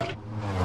you